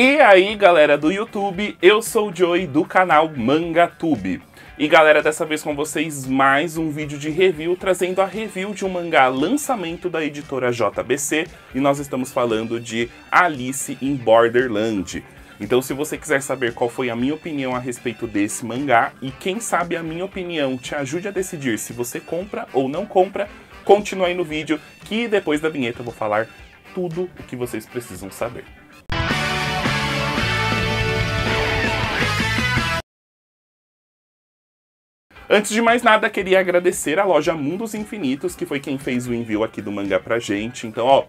E aí, galera do YouTube, eu sou o Joey do canal MangaTube. E galera, dessa vez com vocês mais um vídeo de review, trazendo a review de um mangá lançamento da editora JBC, e nós estamos falando de Alice in Borderland. Então se você quiser saber qual foi a minha opinião a respeito desse mangá, e quem sabe a minha opinião te ajude a decidir se você compra ou não compra, continue aí no vídeo, que depois da vinheta eu vou falar tudo o que vocês precisam saber. Antes de mais nada, queria agradecer a loja Mundos Infinitos, que foi quem fez o envio aqui do mangá pra gente. Então, ó,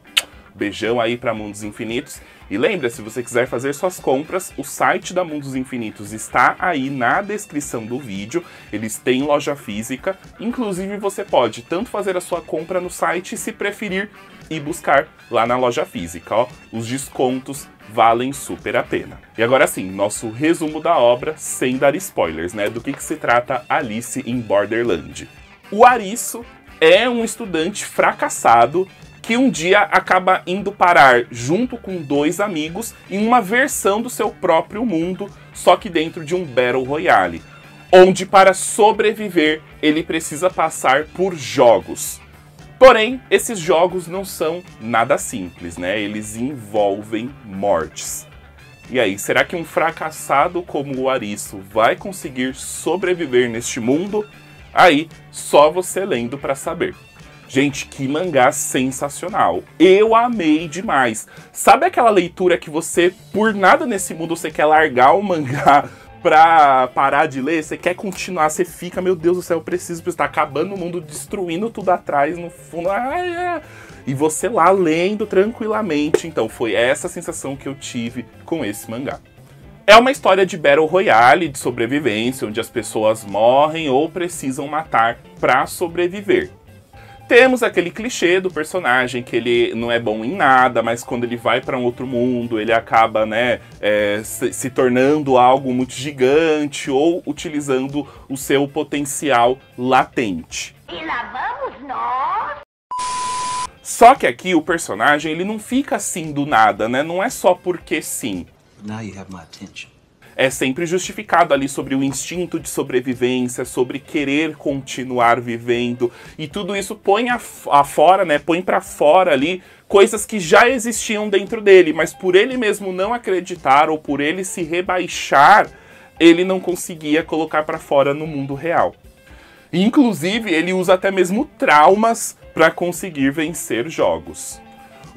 beijão aí pra Mundos Infinitos. E lembra, se você quiser fazer suas compras, o site da Mundos Infinitos está aí na descrição do vídeo. Eles têm loja física, inclusive você pode tanto fazer a sua compra no site, se preferir, e buscar lá na loja física, ó. Os descontos valem super a pena. E agora sim, nosso resumo da obra, sem dar spoilers, né? Do que, que se trata Alice em Borderland. O Arisso é um estudante fracassado que um dia acaba indo parar junto com dois amigos em uma versão do seu próprio mundo, só que dentro de um Battle Royale, onde para sobreviver ele precisa passar por jogos. Porém, esses jogos não são nada simples, né? Eles envolvem mortes. E aí, será que um fracassado como o Arisso vai conseguir sobreviver neste mundo? Aí, só você lendo para saber. Gente, que mangá sensacional. Eu amei demais. Sabe aquela leitura que você, por nada nesse mundo, você quer largar o mangá pra parar de ler, você quer continuar, você fica, meu Deus do céu, eu preciso, está acabando o mundo, destruindo tudo atrás, no fundo. Ai. E você lá lendo tranquilamente. Então, foi essa sensação que eu tive com esse mangá. É uma história de Battle Royale, de sobrevivência, onde as pessoas morrem ou precisam matar para sobreviver. Temos aquele clichê do personagem que ele não é bom em nada, mas quando ele vai para um outro mundo, ele acaba, né, é, se, se tornando algo muito gigante ou utilizando o seu potencial latente. E lá vamos nós! Só que aqui o personagem ele não fica assim do nada, né? Não é só porque sim. Now you have my attention é sempre justificado ali sobre o instinto de sobrevivência, sobre querer continuar vivendo e tudo isso põe afora, né? Põe para fora ali coisas que já existiam dentro dele, mas por ele mesmo não acreditar ou por ele se rebaixar, ele não conseguia colocar para fora no mundo real. Inclusive, ele usa até mesmo traumas para conseguir vencer jogos.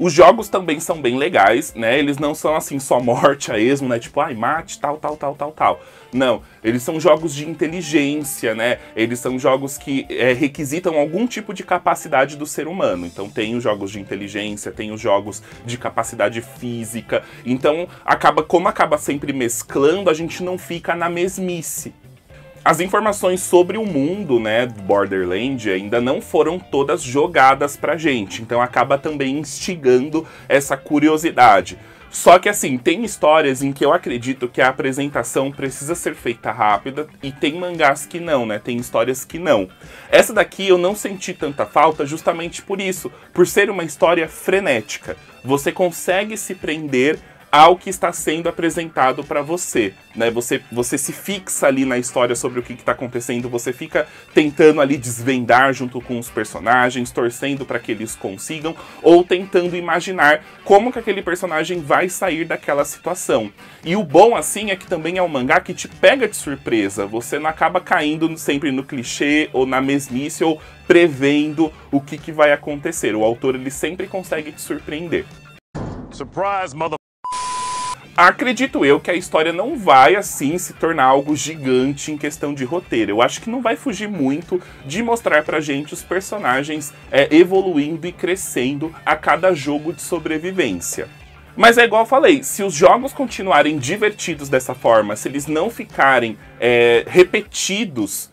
Os jogos também são bem legais, né? Eles não são assim só morte a esmo, né? Tipo, ai, mate, tal, tal, tal, tal, tal. Não, eles são jogos de inteligência, né? Eles são jogos que é, requisitam algum tipo de capacidade do ser humano. Então tem os jogos de inteligência, tem os jogos de capacidade física. Então acaba, como acaba sempre mesclando, a gente não fica na mesmice as informações sobre o mundo, né, Borderland ainda não foram todas jogadas pra gente, então acaba também instigando essa curiosidade. Só que assim, tem histórias em que eu acredito que a apresentação precisa ser feita rápida e tem mangás que não, né? Tem histórias que não. Essa daqui eu não senti tanta falta justamente por isso, por ser uma história frenética. Você consegue se prender ao que está sendo apresentado para você, né? Você, você se fixa ali na história sobre o que está acontecendo, você fica tentando ali desvendar junto com os personagens, torcendo para que eles consigam, ou tentando imaginar como que aquele personagem vai sair daquela situação. E o bom assim é que também é um mangá que te pega de surpresa, você não acaba caindo sempre no clichê ou na mesmice ou prevendo o que, que vai acontecer. O autor ele sempre consegue te surpreender. Surprise, mother Acredito eu que a história não vai assim se tornar algo gigante em questão de roteiro. Eu acho que não vai fugir muito de mostrar pra gente os personagens é, evoluindo e crescendo a cada jogo de sobrevivência. Mas é igual eu falei, se os jogos continuarem divertidos dessa forma, se eles não ficarem é, repetidos,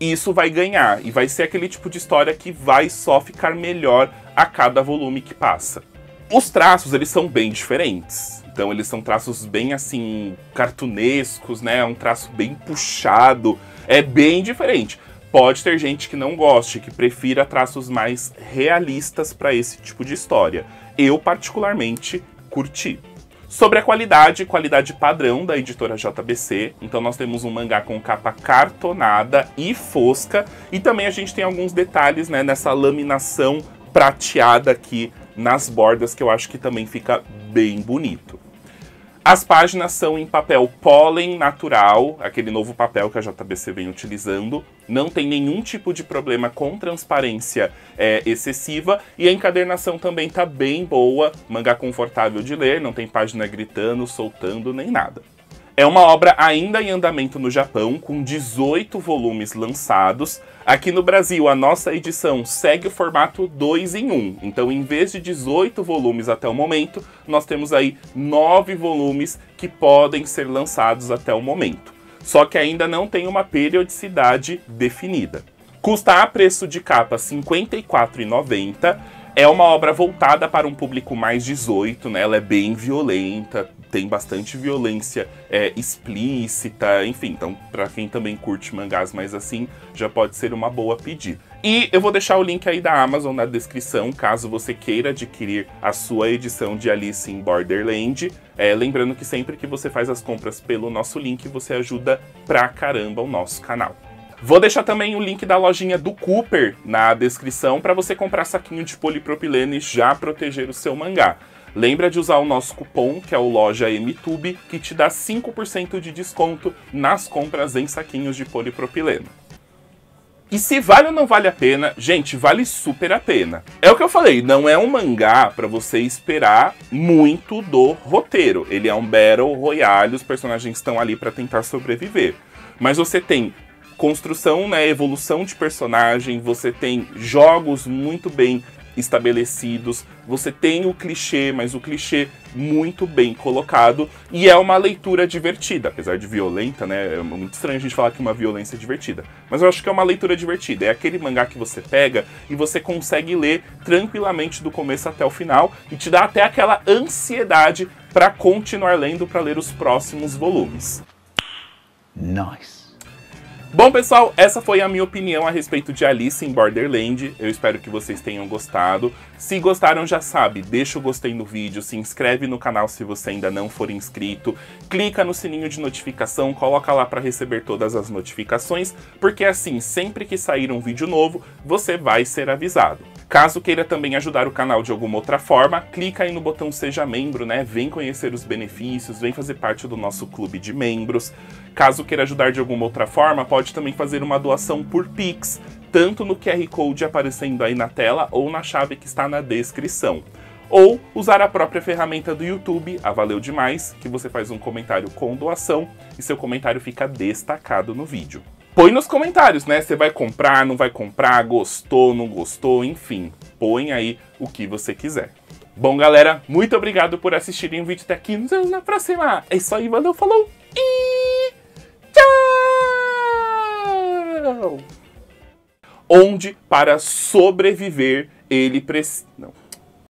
isso vai ganhar. E vai ser aquele tipo de história que vai só ficar melhor a cada volume que passa. Os traços, eles são bem diferentes. Então eles são traços bem assim cartunescos, né? É um traço bem puxado, é bem diferente. Pode ter gente que não goste, que prefira traços mais realistas para esse tipo de história. Eu particularmente curti. Sobre a qualidade, qualidade padrão da editora JBC. Então nós temos um mangá com capa cartonada e fosca. E também a gente tem alguns detalhes né, nessa laminação prateada aqui nas bordas, que eu acho que também fica bem bonito. As páginas são em papel pólen natural, aquele novo papel que a JBC vem utilizando. Não tem nenhum tipo de problema com transparência é, excessiva e a encadernação também está bem boa, mangá confortável de ler, não tem página gritando, soltando nem nada. É uma obra ainda em andamento no Japão, com 18 volumes lançados. Aqui no Brasil, a nossa edição segue o formato 2 em 1. Então, em vez de 18 volumes até o momento, nós temos aí 9 volumes que podem ser lançados até o momento. Só que ainda não tem uma periodicidade definida. Custa a preço de capa R$ 54,90 é uma obra voltada para um público mais 18, né? Ela é bem violenta, tem bastante violência é, explícita, enfim. Então, para quem também curte mangás mais assim, já pode ser uma boa pedida. E eu vou deixar o link aí da Amazon na descrição, caso você queira adquirir a sua edição de Alice in Borderland. É, lembrando que sempre que você faz as compras pelo nosso link, você ajuda pra caramba o nosso canal. Vou deixar também o link da lojinha do Cooper na descrição para você comprar saquinho de polipropileno e já proteger o seu mangá. Lembra de usar o nosso cupom, que é o loja MTube, que te dá 5% de desconto nas compras em saquinhos de polipropileno. E se vale ou não vale a pena? Gente, vale super a pena. É o que eu falei, não é um mangá para você esperar muito do roteiro. Ele é um Battle Royale, os personagens estão ali para tentar sobreviver. Mas você tem construção, né, evolução de personagem, você tem jogos muito bem estabelecidos, você tem o clichê, mas o clichê muito bem colocado e é uma leitura divertida, apesar de violenta, né? É muito estranho a gente falar que uma violência é divertida, mas eu acho que é uma leitura divertida. É aquele mangá que você pega e você consegue ler tranquilamente do começo até o final e te dá até aquela ansiedade para continuar lendo para ler os próximos volumes. Nice. Bom, pessoal, essa foi a minha opinião a respeito de Alice em Borderland. Eu espero que vocês tenham gostado. Se gostaram, já sabe, deixa o gostei no vídeo, se inscreve no canal se você ainda não for inscrito, clica no sininho de notificação, coloca lá para receber todas as notificações, porque assim, sempre que sair um vídeo novo, você vai ser avisado. Caso queira também ajudar o canal de alguma outra forma, clica aí no botão Seja Membro, né? Vem conhecer os benefícios, vem fazer parte do nosso clube de membros. Caso queira ajudar de alguma outra forma, pode também fazer uma doação por Pix, tanto no QR Code aparecendo aí na tela ou na chave que está na descrição. Ou usar a própria ferramenta do YouTube, a Valeu Demais, que você faz um comentário com doação e seu comentário fica destacado no vídeo. Põe nos comentários, né? Você vai comprar, não vai comprar, gostou, não gostou, enfim. Põe aí o que você quiser. Bom, galera, muito obrigado por assistirem o vídeo até aqui. Nos vemos na próxima. É isso aí, valeu, falou e tchau! Onde, para sobreviver, ele precisa... Não.